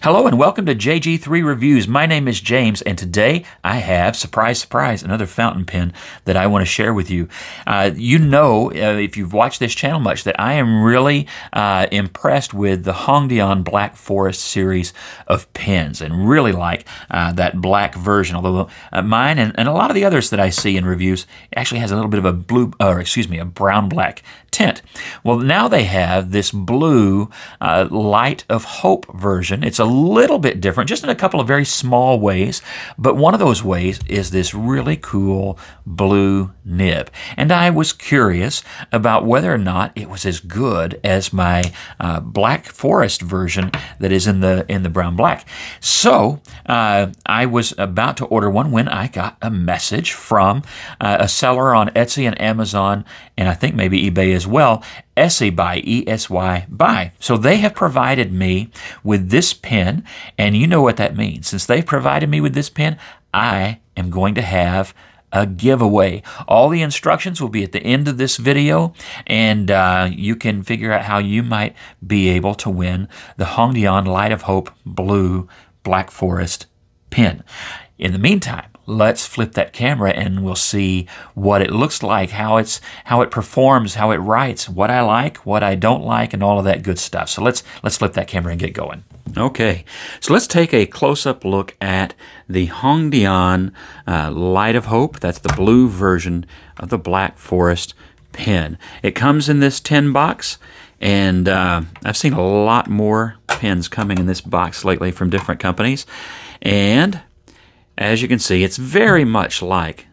Hello and welcome to JG3 Reviews. My name is James, and today I have, surprise, surprise, another fountain pen that I want to share with you. Uh, you know, uh, if you've watched this channel much, that I am really uh, impressed with the Hongdian Black Forest series of pens and really like uh, that black version, although uh, mine and, and, a lot of the others that I see in reviews actually has a little bit of a blue, or excuse me, a brown black tint. Well, now they have this blue uh, Light of Hope version. It's a little bit different, just in a couple of very small ways. But one of those ways is this really cool blue nib. And I was curious about whether or not it was as good as my uh, Black Forest version that is in the in the brown black. So uh, I was about to order one when I got a message from uh, a seller on Etsy and Amazon, and I think maybe eBay as well, Esy buy E-S-Y buy. So they have provided me with this pen, and you know what that means. Since they've provided me with this pen, I am going to have a giveaway. All the instructions will be at the end of this video, and uh, you can figure out how you might be able to win the Hongdian Light of Hope Blue Black Forest pen. In the meantime, let's flip that camera and we'll see what it looks like, how it's how it performs, how it writes, what I like, what I don't like, and all of that good stuff. So let's let's flip that camera and get going. Okay, so let's take a close-up look at the Hongdian uh, Light of Hope. That's the blue version of the Black Forest pen. It comes in this tin box, and uh, I've seen a lot more pens coming in this box lately from different companies. And as you can see, it's very much like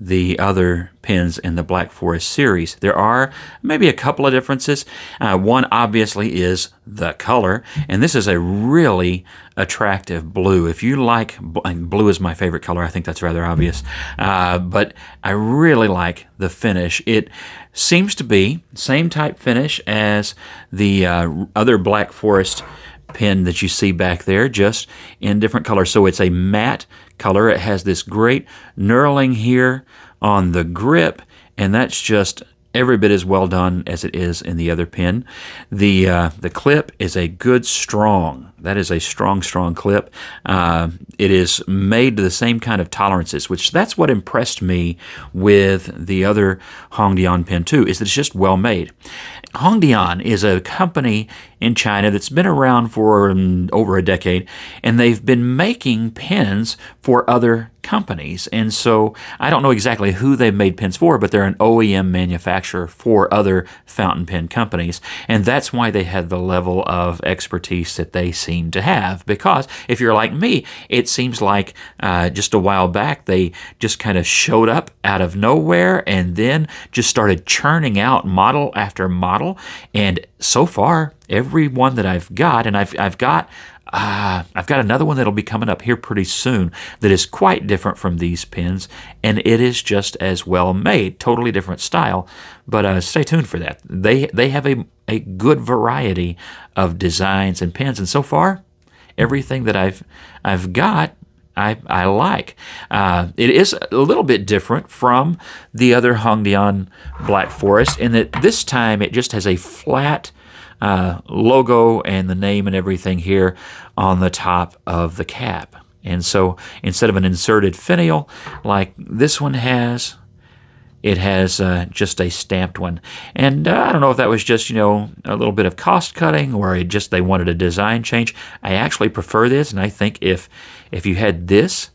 the other pins in the Black Forest series. There are maybe a couple of differences. Uh, one obviously is the color, and this is a really attractive blue. If you like, blue is my favorite color, I think that's rather obvious, uh, but I really like the finish. It seems to be same type finish as the uh, other Black Forest pen that you see back there, just in different colors. So it's a matte color. It has this great knurling here on the grip, and that's just every bit as well done as it is in the other pen. The uh, the clip is a good strong. That is a strong, strong clip. Uh, it is made to the same kind of tolerances, which that's what impressed me with the other Hongdian pen too, is that it's just well made. Hongdian is a company in China that's been around for um, over a decade, and they've been making pens for other companies. And so I don't know exactly who they've made pens for, but they're an OEM manufacturer for other fountain pen companies. And that's why they have the level of expertise that they seem to have. Because if you're like me, it seems like uh, just a while back they just kind of showed up out of nowhere and then just started churning out model after model. And so far, every one that I've got, and I've, I've got uh, I've got another one that'll be coming up here pretty soon that is quite different from these pens, and it is just as well made. Totally different style, but uh, stay tuned for that. They they have a a good variety of designs and pens, and so far, everything that I've I've got I, I like. Uh, it is a little bit different from the other Hongdian Black Forest in that this time it just has a flat uh, logo and the name and everything here on the top of the cap. And so instead of an inserted finial like this one has, it has uh, just a stamped one. And uh, I don't know if that was just, you know, a little bit of cost cutting or just they wanted a design change. I actually prefer this, and I think if if you had this,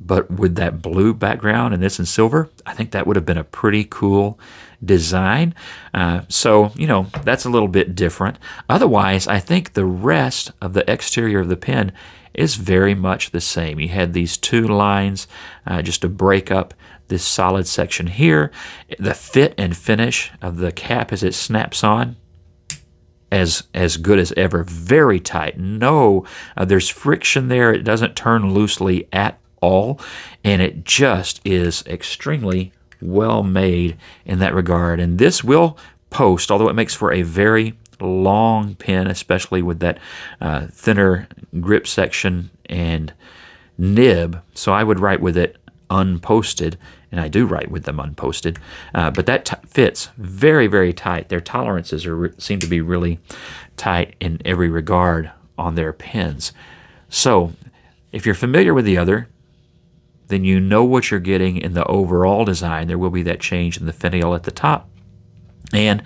but with that blue background and this in silver, I think that would have been a pretty cool design. Uh, so, you know, that's a little bit different. Otherwise, I think the rest of the exterior of the pen is very much the same. You had these two lines uh, just to break up this solid section here. The fit and finish of the cap as it snaps on, as as good as ever. Very tight. No, uh, there's friction there. It doesn't turn loosely at all, and it just is extremely well made in that regard. And this will post, although it makes for a very long pen, especially with that uh, thinner grip section and nib. So I would write with it unposted, and I do write with them unposted. Uh, but that fits very, very tight. Their tolerances are seem to be really tight in every regard on their pens. So, if you're familiar with the other, then you know what you're getting in the overall design. There will be that change in the finial at the top. And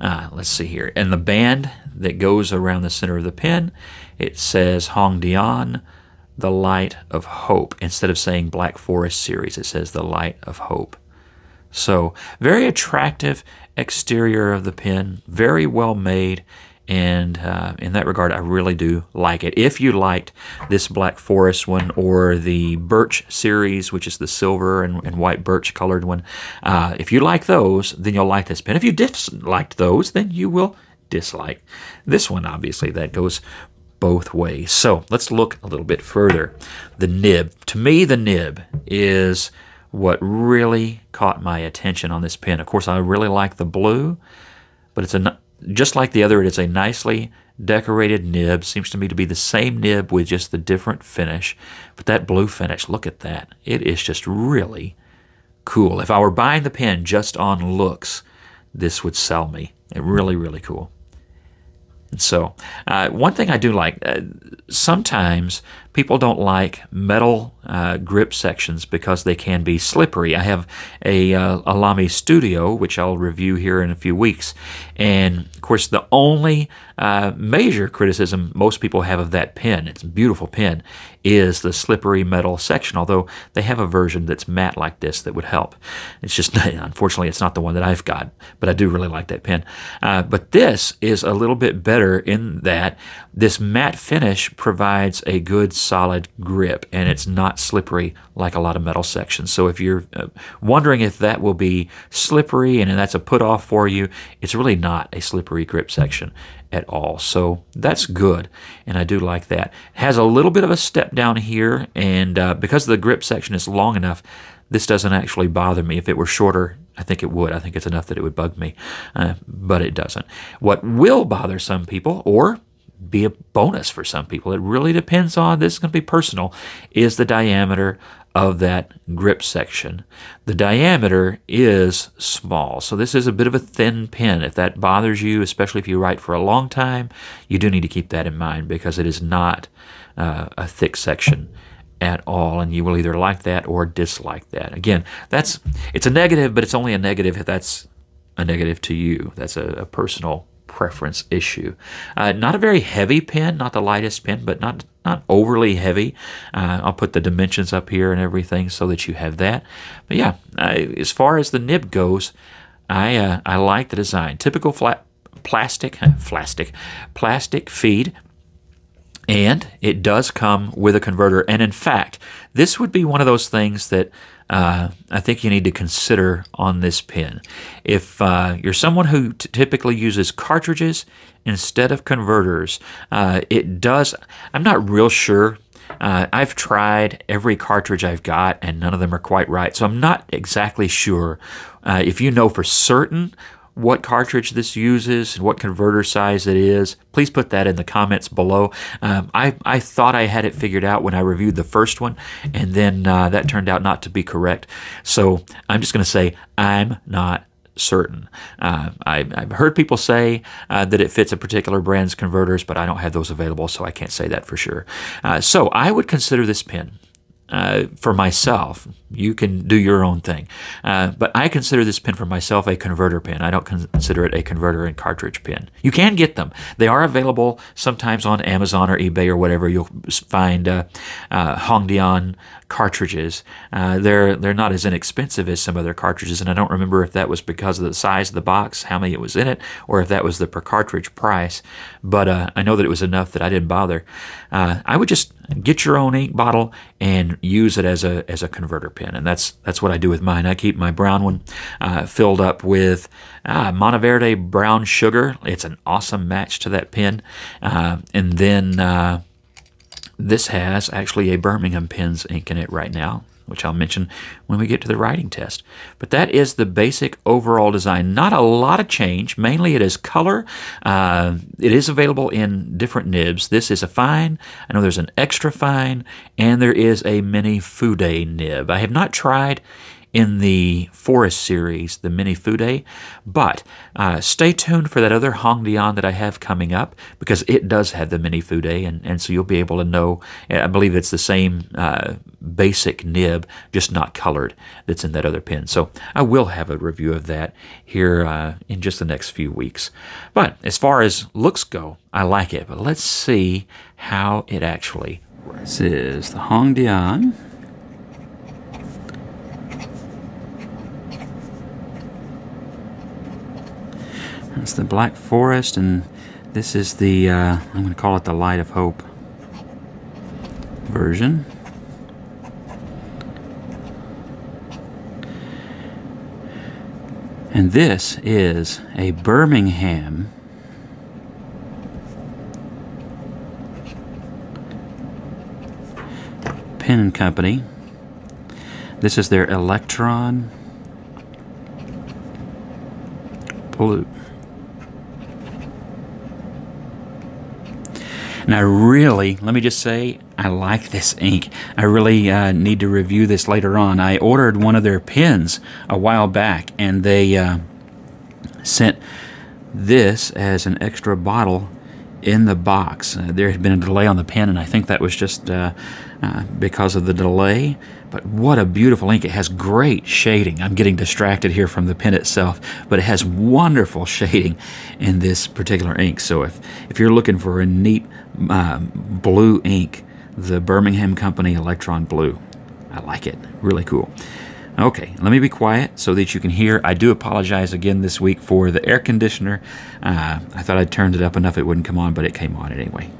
uh, let's see here. And the band that goes around the center of the pen, it says Hong Dian, the light of hope. Instead of saying Black Forest series, it says the light of hope. So, very attractive exterior of the pen, very well made, and uh, in that regard, I really do like it. If you liked this Black Forest one or the Birch series, which is the silver and, and white birch colored one, uh, if you like those, then you'll like this pen. If you disliked those, then you will dislike this one. Obviously, that goes both ways. So let's look a little bit further. The nib. To me, the nib is what really caught my attention on this pen. Of course, I really like the blue, but it's a just like the other, it is a nicely decorated nib. Seems to me to be the same nib with just the different finish. But that blue finish, look at that. It is just really cool. If I were buying the pen just on looks, this would sell me. It really, really cool. And so, uh, one thing I do like, uh, sometimes people don't like metal uh, grip sections because they can be slippery. I have a, uh, a Lamy Studio, which I'll review here in a few weeks. And of course, the only uh, major criticism most people have of that pen, it's a beautiful pen, is the slippery metal section, although they have a version that's matte like this that would help. It's just, unfortunately, it's not the one that I've got, but I do really like that pen. Uh, but this is a little bit better in that this matte finish provides a good solid grip and it's not slippery like a lot of metal sections. So if you're uh, wondering if that will be slippery and that's a put off for you, it's really not a slippery grip section at all. So that's good, and I do like that. It has a little bit of a step down here, and uh, because the grip section is long enough, this doesn't actually bother me. If it were shorter, I think it would. I think it's enough that it would bug me, uh, but it doesn't. What will bother some people, or be a bonus for some people. It really depends on this is going to be personal is the diameter of that grip section. The diameter is small, so this is a bit of a thin pen. If that bothers you, especially if you write for a long time, you do need to keep that in mind because it is not uh, a thick section at all and you will either like that or dislike that again that's it's a negative but it's only a negative if that's a negative to you that's a, a personal preference issue. Uh, not a very heavy pen, not the lightest pen, but not not overly heavy. Uh, I'll put the dimensions up here and everything so that you have that. But yeah, as far as the nib goes, I uh, I like the design. Typical flat plastic, plastic, plastic feed. And it does come with a converter. And in fact, this would be one of those things that uh, I think you need to consider on this pen. If uh, you're someone who typically uses cartridges instead of converters, uh, it does. I'm not real sure. Uh, I've tried every cartridge I've got, and none of them are quite right. So I'm not exactly sure. Uh, if you know for certain what cartridge this uses and what converter size it is, please put that in the comments below. Um, I, I thought I had it figured out when I reviewed the first one, and then uh, that turned out not to be correct. So I'm just going to say I'm not certain. Uh, I, have heard people say uh, that it fits a particular brand's converters, but I don't have those available, so I can't say that for sure. Uh, so I would consider this pen uh, for myself. You can do your own thing. Uh, but I consider this pen for myself a converter pen. I don't consider it a converter and cartridge pen. You can get them. They are available sometimes on Amazon or eBay or whatever. You'll find uh, uh, Hongdian cartridges. Uh, they're they're not as inexpensive as some other cartridges, and I don't remember if that was because of the size of the box, how many it was in it, or if that was the per cartridge price. But uh, I know that it was enough that I didn't bother. Uh, I would just get your own ink bottle and use it as a as a converter pen, and that's that's what I do with mine. I keep my brown one uh, filled up with uh, Monteverde brown sugar. It's an awesome match to that pen, uh, and then this has actually a Birmingham Pens ink in it right now which I'll mention when we get to the writing test. But that is the basic overall design. Not a lot of change. Mainly it is color. Uh, it is available in different nibs. This is a fine. I know there's an extra fine, and there is a mini Fude nib. I have not tried in the Forest series, the Mini Fude. But uh, stay tuned for that other Hongdian that I have coming up because it does have the Mini Fude, and, and so you'll be able to know. I believe it's the same uh, basic nib, just not colored, that's in that other pin. So I will have a review of that here uh, in just the next few weeks. But as far as looks go, I like it. But let's see how it actually works. This is the Hongdian. That's the Black Forest, and this is the, uh, I'm going to call it the Light of Hope version. And this is a Birmingham Pen Company. This is their Electron Blue. And I really, let me just say, I like this ink. I really uh, need to review this later on. I ordered one of their pens a while back, and they uh, sent this as an extra bottle in the box. Uh, there had been a delay on the pen, and I think that was just uh, uh, because of the delay. But what a beautiful ink. It has great shading. I'm getting distracted here from the pen itself, but it has wonderful shading in this particular ink. So if, if you're looking for a neat uh, blue ink, the Birmingham Company Electron Blue. I like it. Really cool. Okay, let me be quiet so that you can hear. I do apologize again this week for the air conditioner. Uh, I thought I'd turned it up enough it wouldn't come on, but it came on anyway.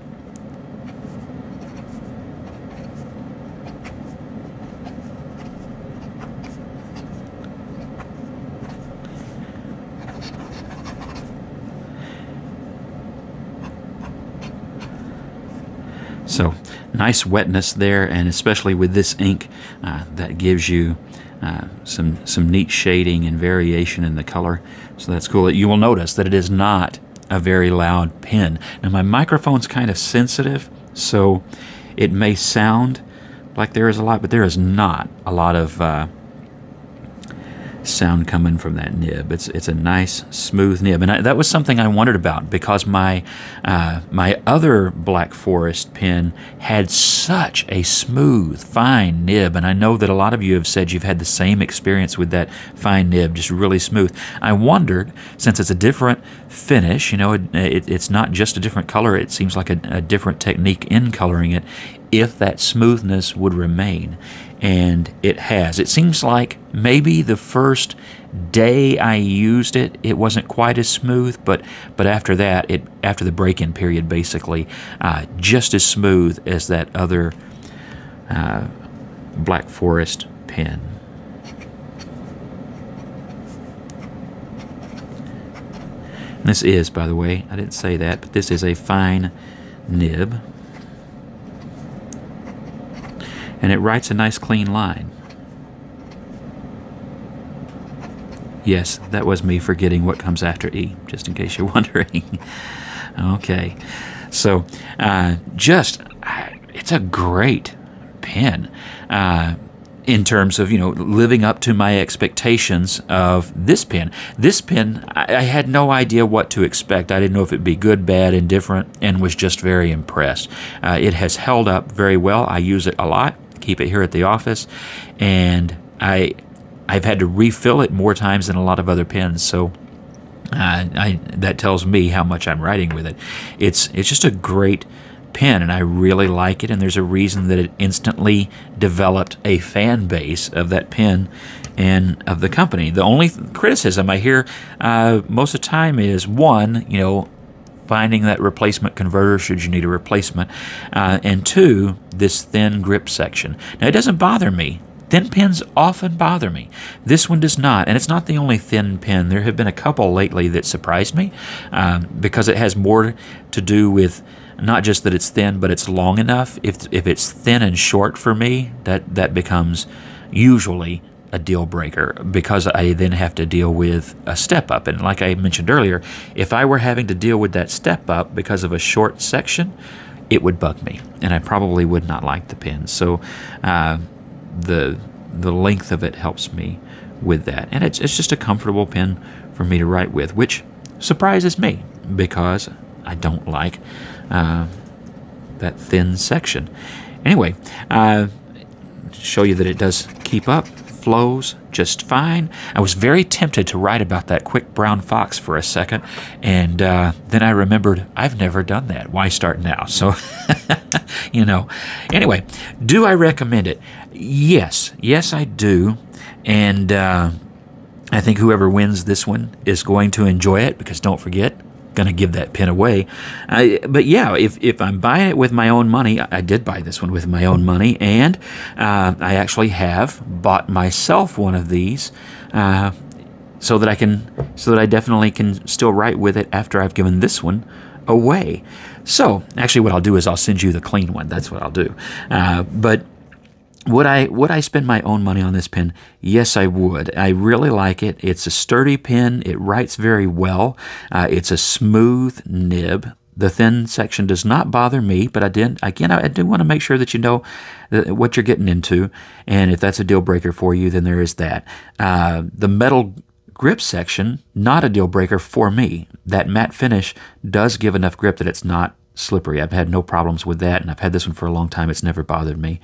So nice wetness there, and especially with this ink, uh, that gives you uh, some some neat shading and variation in the color. So that's cool. You will notice that it is not a very loud pen. Now my microphone's kind of sensitive, so it may sound like there is a lot, but there is not a lot of uh, sound coming from that nib. It's it's a nice smooth nib, and I, that was something I wondered about because my uh, my other Black Forest pen had such a smooth, fine nib, and I know that a lot of you have said you've had the same experience with that fine nib, just really smooth. I wondered since it's a different finish, you know, it, it, it's not just a different color. It seems like a, a different technique in coloring it. If that smoothness would remain, and it has. It seems like maybe the first day I used it, it wasn't quite as smooth, but but after that, it after the break-in period, basically, uh, just as smooth as that other uh, Black Forest pen. This is, by the way, I didn't say that, but this is a fine nib. And it writes a nice clean line. Yes, that was me forgetting what comes after E, just in case you're wondering. okay, so uh, just, uh, it's a great pen. Uh, in terms of you know living up to my expectations of this pen. This pen, I, I, had no idea what to expect. I didn't know if it'd be good, bad, indifferent, and was just very impressed. Uh, it has held up very well. I use it a lot keep it here at the office, and I I've had to refill it more times than a lot of other pens. So uh, I, that tells me how much I'm writing with it. It's it's just a great pen, and I really like it. And there's a reason that it instantly developed a fan base of that pen and of the company. The only criticism I hear uh, most of the time is one, you know, finding that replacement converter should you need a replacement. Uh, and two, this thin grip section. Now, it doesn't bother me. Thin pins often bother me. This one does not, and it's not the only thin pin. There have been a couple lately that surprised me um, because it has more to do with not just that it's thin, but it's long enough. If, if it's thin and short for me, that, that becomes usually a deal breaker because I then have to deal with a step up. And like I mentioned earlier, if I were having to deal with that step up because of a short section, it would bug me, and I probably would not like the pen. So uh, the the length of it helps me with that. And it's, it's just a comfortable pen for me to write with, which surprises me because I don't like uh, that thin section. Anyway, uh, show you that it does keep up, flows just fine. I was very tempted to write about that quick brown fox for a second, and uh, then I remembered I've never done that. Why start now? So, you know. Anyway, do I recommend it? Yes, yes, I do. And uh, I think whoever wins this one is going to enjoy it because don't forget, going to give that pen away. I, but yeah, if, if I'm buying it with my own money, I did buy this one with my own money, and uh, I actually have bought myself one of these. Uh, so that I can, so that I definitely can still write with it after I've given this one away. So actually, what I'll do is I'll send you the clean one. That's what I'll do. Uh, but would I would I spend my own money on this pen? Yes, I would. I really like it. It's a sturdy pen. It writes very well. Uh, it's a smooth nib. The thin section does not bother me, but I did again. I do want to make sure that you know what you're getting into, and if that's a deal breaker for you, then there is that. Uh, the metal grip section not a deal breaker for me. That matte finish does give enough grip that it's not slippery. I've had no problems with that, and I've had this one for a long time. It's never bothered me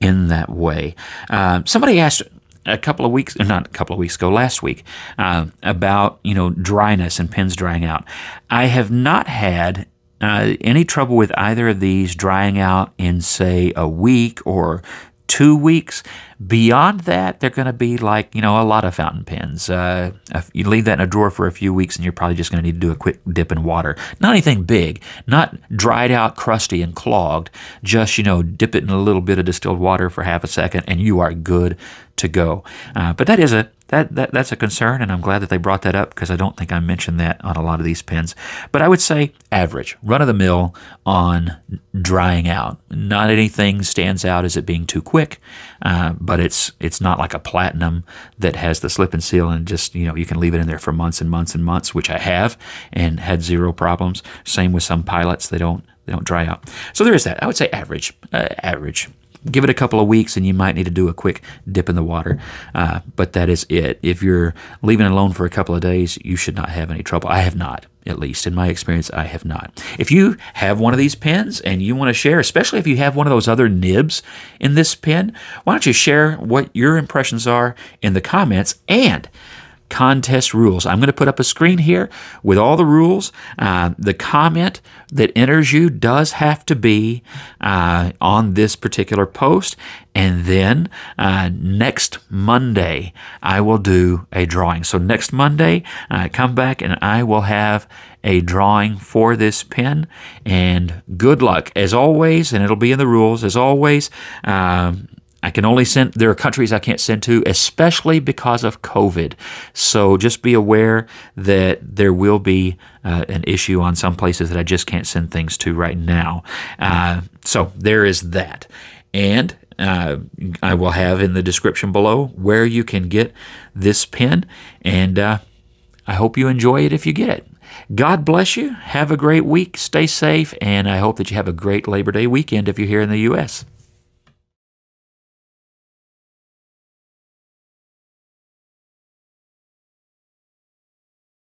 in that way. Uh, somebody asked a couple of weeks, not a couple of weeks ago, last week, uh, about you know dryness and pens drying out. I have not had uh, any trouble with either of these drying out in say a week or two weeks. Beyond that, they're going to be like, you know, a lot of fountain pens. Uh, you leave that in a drawer for a few weeks and you're probably just going to need to do a quick dip in water. Not anything big, not dried out, crusty, and clogged. Just, you know, dip it in a little bit of distilled water for half a second and you are good to go. Uh, but that is a that, that that's a concern, and I'm glad that they brought that up because I don't think I mentioned that on a lot of these pens. But I would say average, run of the mill on drying out. Not anything stands out as it being too quick, uh, but it's it's not like a platinum that has the slip and seal and just you know you can leave it in there for months and months and months, which I have and had zero problems. Same with some pilots; they don't they don't dry out. So there is that. I would say average, uh, average give it a couple of weeks and you might need to do a quick dip in the water. Uh, but that is it. If you're leaving it alone for a couple of days, you should not have any trouble. I have not, at least in my experience, I have not. If you have one of these pens and you want to share, especially if you have one of those other nibs in this pen, why don't you share what your impressions are in the comments and contest rules. I'm going to put up a screen here with all the rules. Uh, the comment that enters you does have to be uh, on this particular post. And then uh, next Monday, I will do a drawing. So next Monday, uh, come back and I will have a drawing for this pen. And good luck as always, and it'll be in the rules as always. Um, I can only send, there are countries I can't send to, especially because of COVID. So just be aware that there will be uh, an issue on some places that I just can't send things to right now. Uh, so there is that. And uh, I will have in the description below where you can get this pen. And uh, I hope you enjoy it if you get it. God bless you. Have a great week. Stay safe. And I hope that you have a great Labor Day weekend if you're here in the U.S.